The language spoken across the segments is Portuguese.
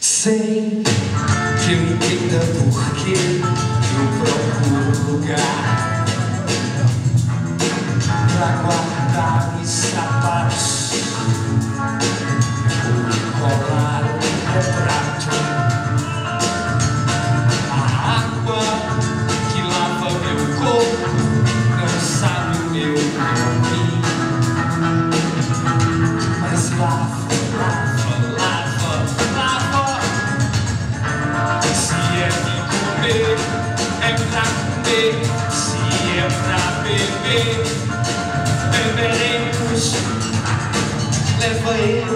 Sei que eu entenda porque eu procuro lugar pra guardar os sapatos é pra beber, beberemos. Leva eu,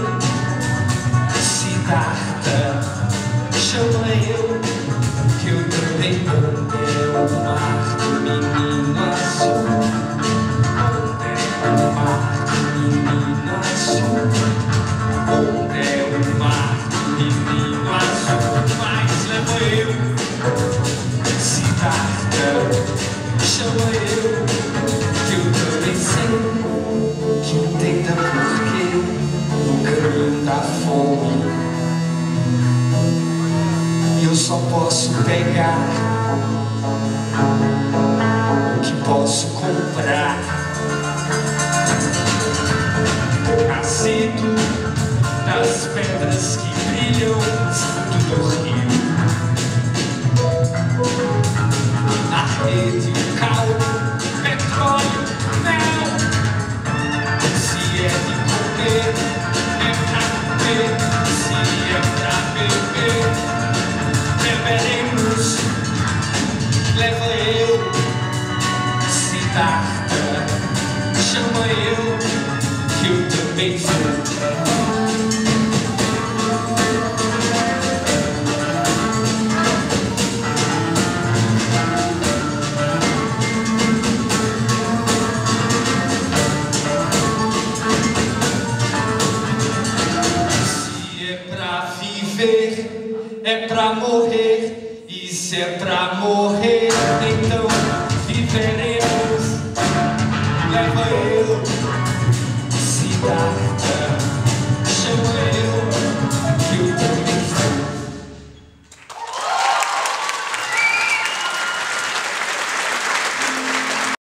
chama eu, que eu também é o mar do menino azul. Onde é o mar do menino azul? Onde é só posso pegar o que posso comprar. Azedo das pedras que brilham no do rio. A rede, o cal, petróleo, mel. Se é de comer, é pra comer. Se é pra beber, chama eu, que eu também sou. Se é pra viver, é pra morrer. E se é pra morrer, então viverei leva eu